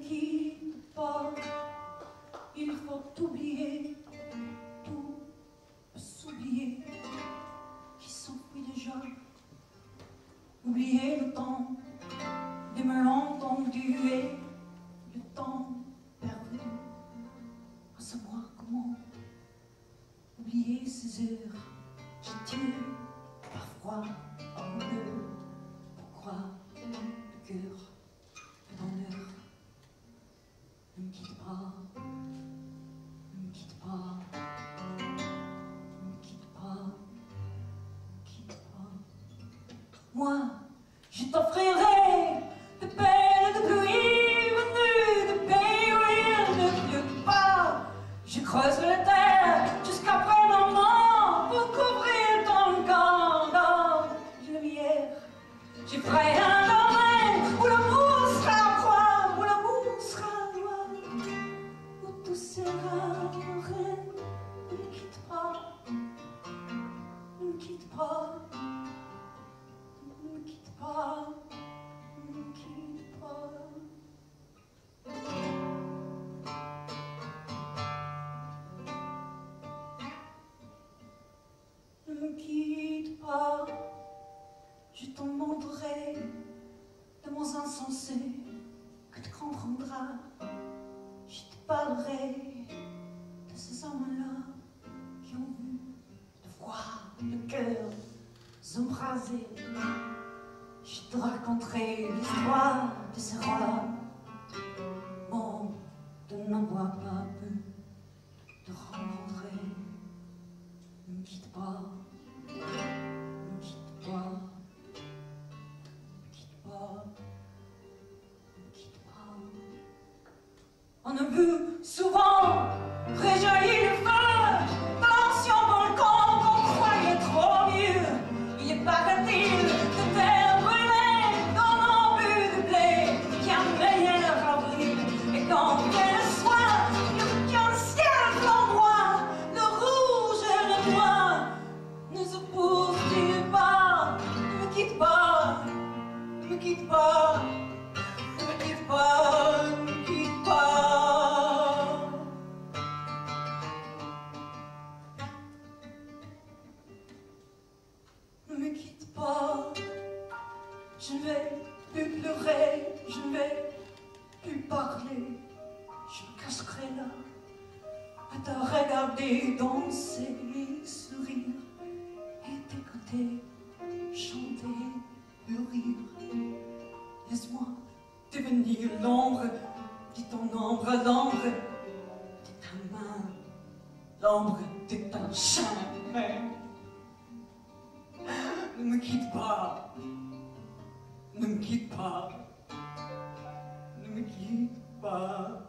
quitte pas, il faut oublier, tout s'oublier, qui s'enfuit déjà. Oublier le temps des malentendus et le temps perdu, à savoir comment oublier ces heures qui tuent parfois Moi, je t'offrirai je t'en montrerai de mots insensés que tu comprendras. Je te parlerai de ces hommes-là qui ont vu le voir le cœur s'embraser. Je te raconterai l'histoire de ces rois. Bon, de n'en voir pas peu On a vu souvent réjaillir le feu de l'ancien volcan qu'on croyait trop vieux. Il est paraît-il je vais plus pleurer, je vais plus parler, je me cacherai là à te regarder danser, sourire et t'écouter chanter, rire. Laisse-moi devenir l'ombre de ton ombre, l'ombre de ta main, l'ombre de ta chemin. Ne me quitte pas, ne me quitte pas, ne me quitte pas.